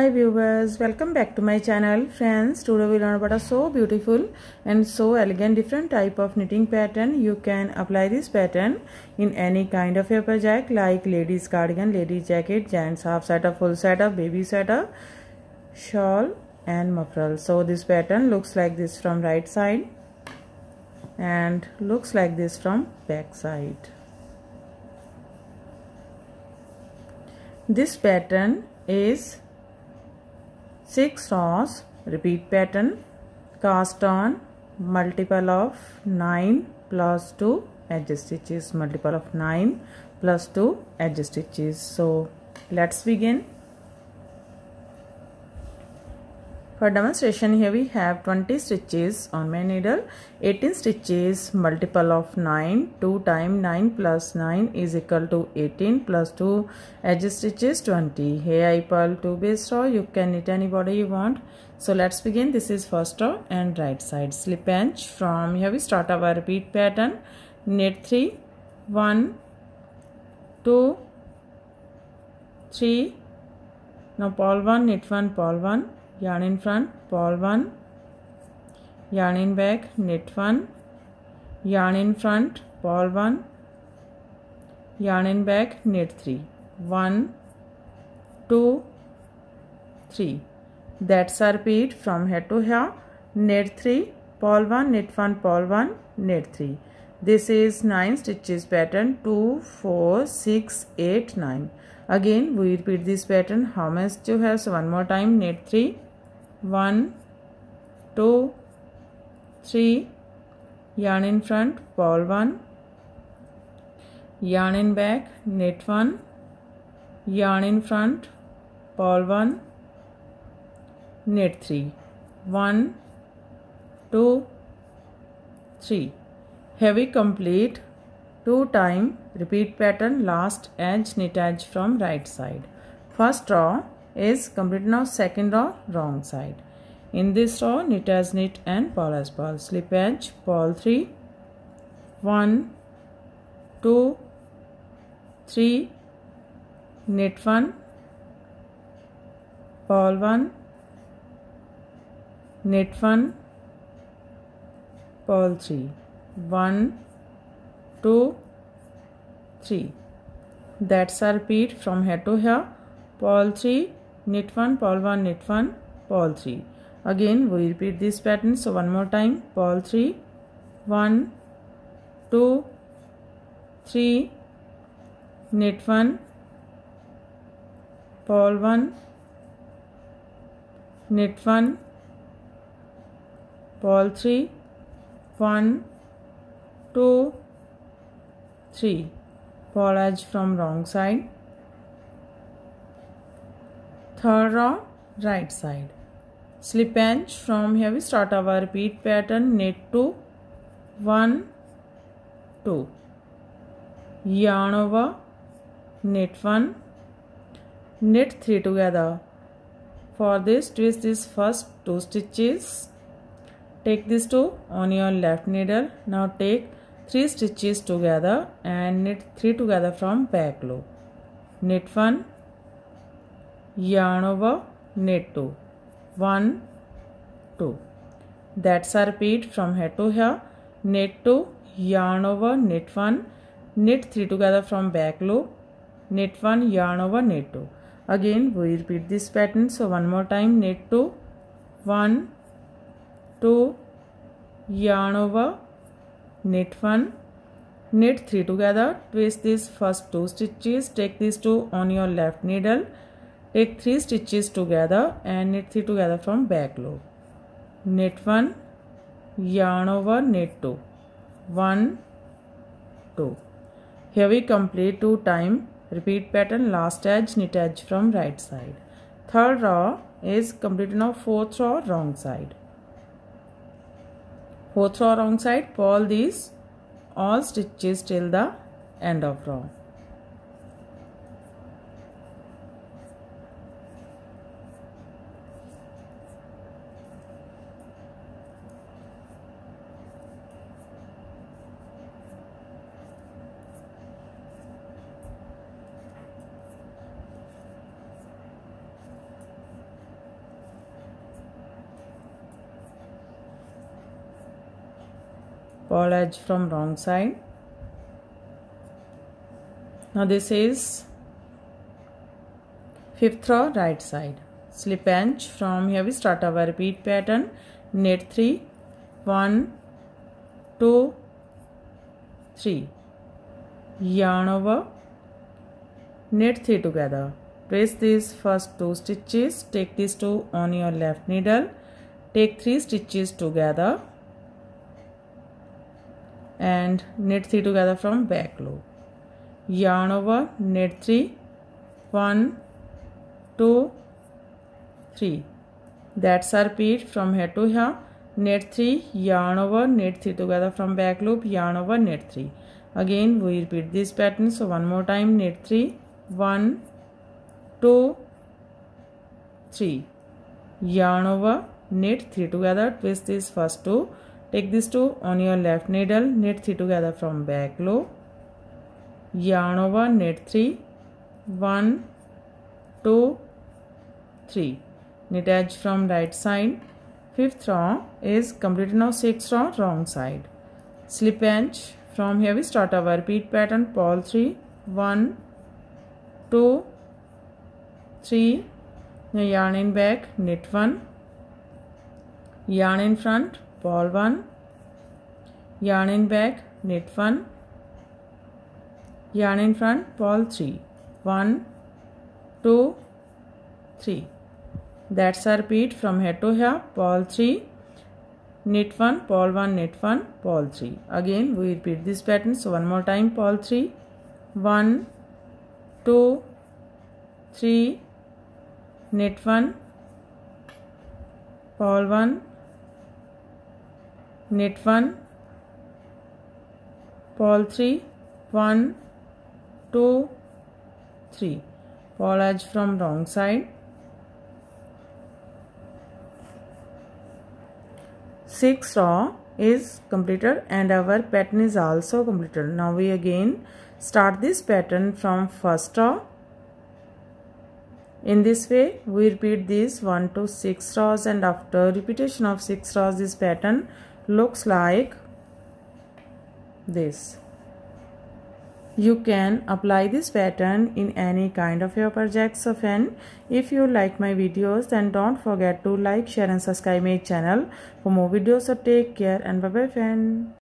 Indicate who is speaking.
Speaker 1: hi viewers. Welcome back to my channel. Friends today we learn about a so beautiful and so elegant different type of knitting pattern. You can apply this pattern in any kind of a project like ladies cardigan ladies jacket gents half setup full setup baby setup shawl and muffler. So this pattern looks like this from right side and looks like this from back side. This pattern is 6 rows repeat pattern cast on multiple of 9 plus 2 edge stitches multiple of 9 plus 2 edge stitches. So let's begin For demonstration here we have 20 stitches on my needle 18 stitches multiple of 9 2 times 9 plus 9 is equal to 18 plus 2 edge stitches 20 here I pull 2 base row you can knit any body you want. So let's begin. This is first row and right side. Slip edge from here we start our repeat pattern. Knit 3 1 2 3 now purl 1 knit 1 purl 1 yarn in front purl 1 yarn in back knit 1 yarn in front purl 1 yarn in back knit 3 1 2 3 that's a repeat from here to here knit 3 purl 1 knit 1 purl 1 knit 3 this is 9 stitches pattern 2 4 6 8 9 again we repeat this pattern. How much you have? So one more time. Knit 3 1 2 3 yarn in front purl 1 yarn in back knit 1 yarn in front purl 1 knit 3 1 2 3 heavy complete? Two time repeat pattern last edge knit edge from right side. First row is complete. Now second row wrong side. In this row knit as knit and purl as purl slip edge purl 3 1 2 3 knit 1 purl 1 knit 1 purl 3 1 2 3 that's a repeat from here to here. Purl 3 knit 1 purl 1 knit 1 purl 3 again we repeat this pattern. So one more time. Purl 3 1 2 3 knit 1 purl 1 knit 1 purl 3 1 2 3 purl edge from wrong side third row right side. Slip edge from here we start our repeat pattern. Knit 2 1 2 yarn over. Knit 1 knit 3 together. For this twist this first two stitches. Take this two on your left needle. Now take three stitches together and knit three together from back loop. Knit 1 yarn over knit 2 1 2 that's a repeat from here to here. Knit 2 yarn over knit 1 knit 3 together from back loop knit 1 yarn over knit 2 again we repeat this pattern. So one more time. Knit 2 1 2 yarn over knit 1 knit 3 together. Twist these first two stitches. Take these two on your left needle Take 3 stitches together and knit 3 together from back loop. Knit 1, yarn over, knit 2. 1, 2. Here we complete 2 time repeat pattern last edge knit edge from right side. Third row is complete now fourth row wrong side. Fourth row wrong side purl these all stitches till the end of row. Purl edge from wrong side. Now this is fifth row right side. Slip edge from here we start our repeat pattern. Knit 3 1 2 3 yarn over. Knit 3 together. Place these first two stitches. Take these two on your left needle. Take three stitches together and knit 3 together from back loop. Yarn over knit 3 1 2 3 that's our repeat from here to here. Knit 3 yarn over knit 3 together from back loop. Yarn over knit 3 again we repeat this pattern. So one more time knit 3 1 2 3 yarn over knit 3 together. Twist these first two take these two on your left needle knit 3 together from back loop yarn over knit 3 1 2 3 knit edge from right side. Fifth row is completed now sixth row wrong side. Slip edge from here we start our repeat pattern purl 3 1 2 3 now yarn in back knit 1 yarn in front purl 1 yarn in back knit 1 yarn in front purl 3 1 2 3 that's our repeat from here to here purl 3 knit 1 purl 1 knit 1 purl 3 again we repeat this pattern so one more time purl 3 1 2 3 knit 1 purl 1 knit 1 purl 3 1 2 3 purl edge from wrong side. Six row is completed and our pattern is also completed. Now we again start this pattern from first row in this way, we repeat these 1 to 6 rows and after repetition of 6 rows, this pattern looks like this. You can apply this pattern in any kind of your projects of N. If you like my videos, then don't forget to like, share and subscribe my channel for more videos. So take care and bye bye friend.